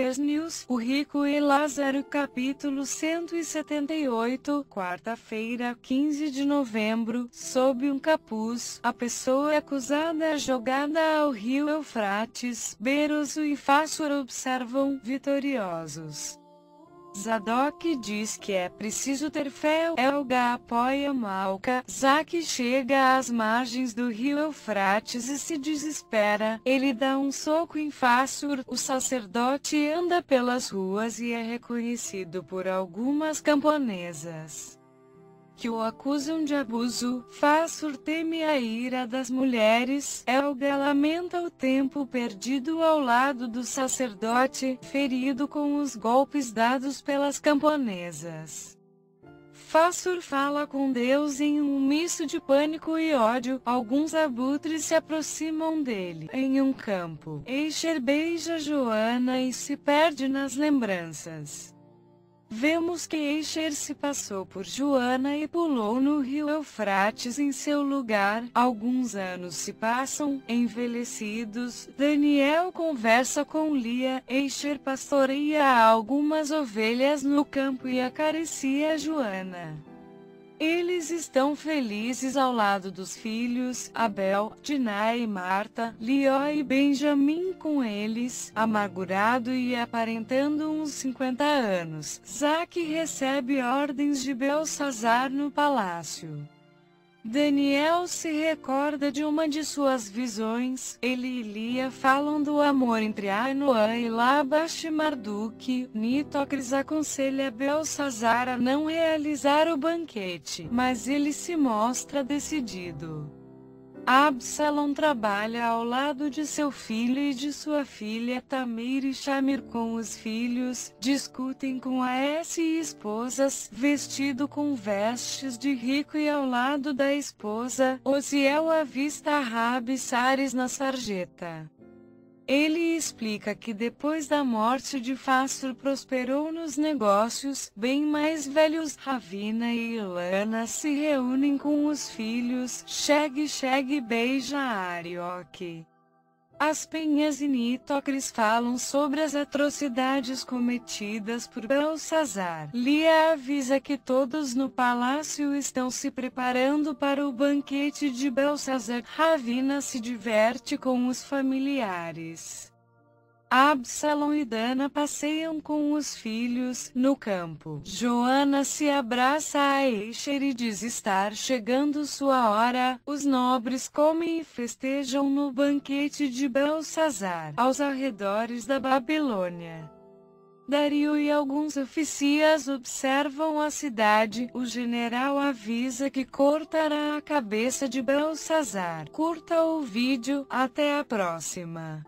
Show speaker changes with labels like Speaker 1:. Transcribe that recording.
Speaker 1: YouTubers News, O Rico e Lázaro capítulo 178, quarta-feira, 15 de novembro, sob um capuz, a pessoa acusada é jogada ao rio Eufrates, Beroso e Fássor observam, vitoriosos. Zadok diz que é preciso ter fé. Elga apoia Malca. Zaque chega às margens do rio Eufrates e se desespera. Ele dá um soco em Fassur. O sacerdote anda pelas ruas e é reconhecido por algumas camponesas que o acusam de abuso, faz teme a ira das mulheres, Elga lamenta o tempo perdido ao lado do sacerdote, ferido com os golpes dados pelas camponesas. Fassur fala com Deus em um misto de pânico e ódio. Alguns abutres se aproximam dele. Em um campo, Eicher beija Joana e se perde nas lembranças. Vemos que Eicher se passou por Joana e pulou no rio Eufrates em seu lugar. Alguns anos se passam, envelhecidos. Daniel conversa com Lia. Eicher pastoreia algumas ovelhas no campo e acaricia Joana. Eles estão felizes ao lado dos filhos, Abel, Diná e Marta, Lió e Benjamim com eles, amargurado e aparentando uns 50 anos. Zaque recebe ordens de Belsazar no palácio. Daniel se recorda de uma de suas visões. Ele e Lia falam do amor entre Ainoã e Labash Marduk. Nitocris aconselha Belsazar a não realizar o banquete, mas ele se mostra decidido. Absalom trabalha ao lado de seu filho e de sua filha Tamir e Shamir com os filhos, discutem com a S e esposas, vestido com vestes de rico e ao lado da esposa, Osiel avista Rabi Sares na sarjeta. Ele explica que depois da morte de Fastur prosperou nos negócios, bem mais velhos Ravina e Ilana se reúnem com os filhos, Sheg Sheg beija Arioque. As penhas Nitocris falam sobre as atrocidades cometidas por Belsazar. Lia avisa que todos no palácio estão se preparando para o banquete de Belsazar. Ravina se diverte com os familiares. Absalom e Dana passeiam com os filhos no campo. Joana se abraça a Eicher e diz estar chegando sua hora. Os nobres comem e festejam no banquete de Belsazar, aos arredores da Babilônia. Dario e alguns oficiais observam a cidade. O general avisa que cortará a cabeça de Belsazar. Curta o vídeo. Até a próxima.